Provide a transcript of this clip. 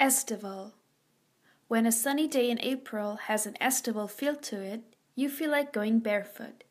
Estival. When a sunny day in April has an estival feel to it, you feel like going barefoot.